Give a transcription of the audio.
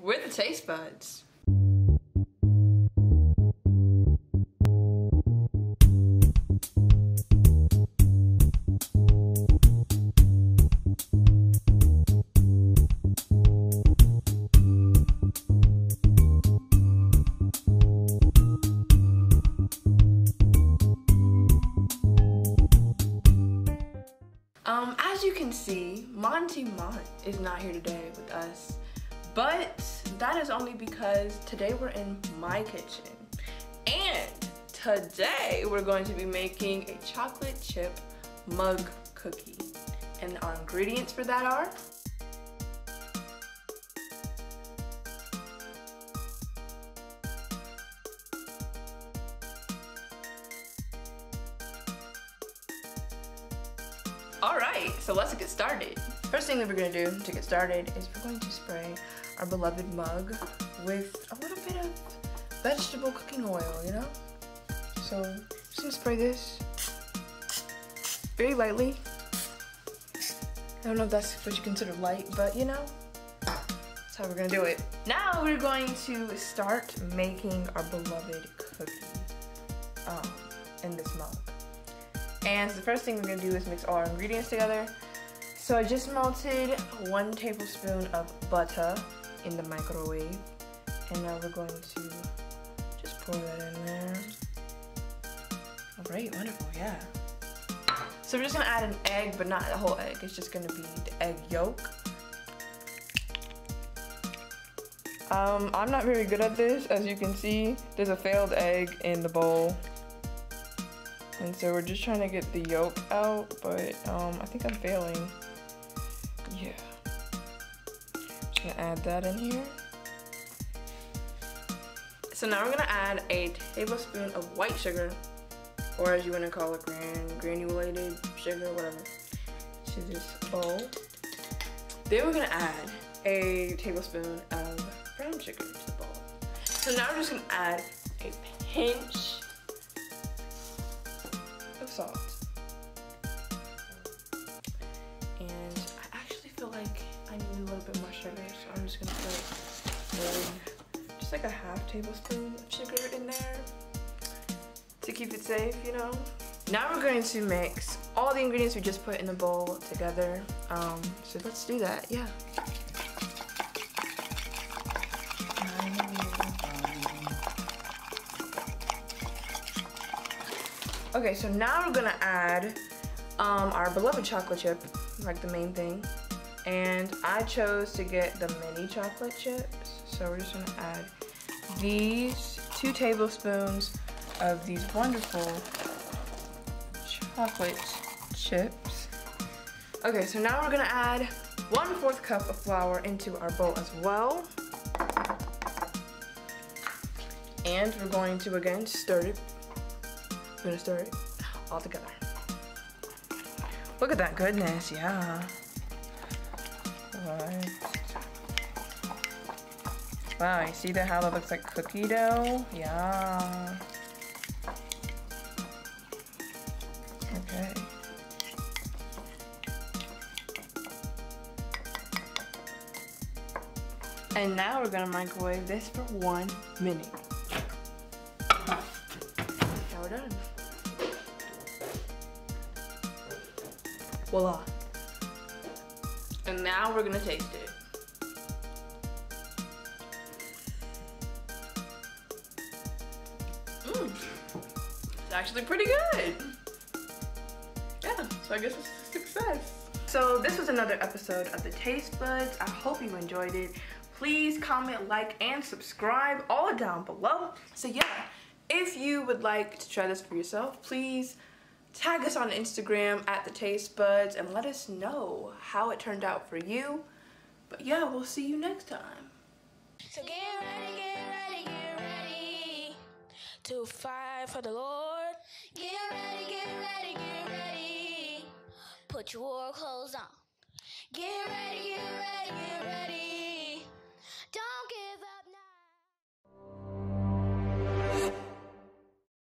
We're the taste buds. Um, as you can see, Monty Mont is not here today with us. But that is only because today we're in my kitchen. And today we're going to be making a chocolate chip mug cookie. And our ingredients for that are right, so let's get started. First thing that we're gonna do to get started is we're going to spray our beloved mug with a little bit of vegetable cooking oil, you know? So, just gonna spray this very lightly. I don't know if that's what you consider light, but you know, that's how we're gonna do it. Now we're going to start making our beloved cookie um, in this mug. And the first thing we're gonna do is mix all our ingredients together. So I just melted one tablespoon of butter in the microwave. And now we're going to just pour that in there. All right, wonderful, yeah. So we're just gonna add an egg, but not the whole egg. It's just gonna be the egg yolk. Um, I'm not very good at this. As you can see, there's a failed egg in the bowl. And so we're just trying to get the yolk out, but um, I think I'm failing. Yeah. Just gonna add that in here. So now we're gonna add a tablespoon of white sugar, or as you wanna call it, gran granulated sugar, whatever, to this bowl. Then we're gonna add a tablespoon of brown sugar to the bowl. So now we're just gonna add a pinch salt. And I actually feel like I need a little bit more sugar, so I'm just gonna put um, just like a half tablespoon of sugar in there to keep it safe, you know? Now we're going to mix all the ingredients we just put in the bowl together. Um, so let's do that, yeah. Okay, so now we're gonna add um, our beloved chocolate chip, like the main thing. And I chose to get the mini chocolate chips. So we're just gonna add these two tablespoons of these wonderful chocolate chips. Okay, so now we're gonna add one fourth cup of flour into our bowl as well. And we're going to again stir it we're gonna it all together. Look at that goodness, yeah. Right. Wow, you see that how that looks like cookie dough? Yeah. Okay. And now we're gonna microwave this for one minute. Voila. And now we're gonna taste it. Mmm. It's actually pretty good. Yeah, so I guess it's a success. So this was another episode of the Taste Buds. I hope you enjoyed it. Please comment, like, and subscribe all down below. So yeah, if you would like to try this for yourself, please tag us on Instagram at the Taste Buds and let us know how it turned out for you. But yeah, we'll see you next time. So get ready, get ready, get ready to fight for the Lord. Get ready, get ready, get ready. Put your war clothes on. Get ready, get ready.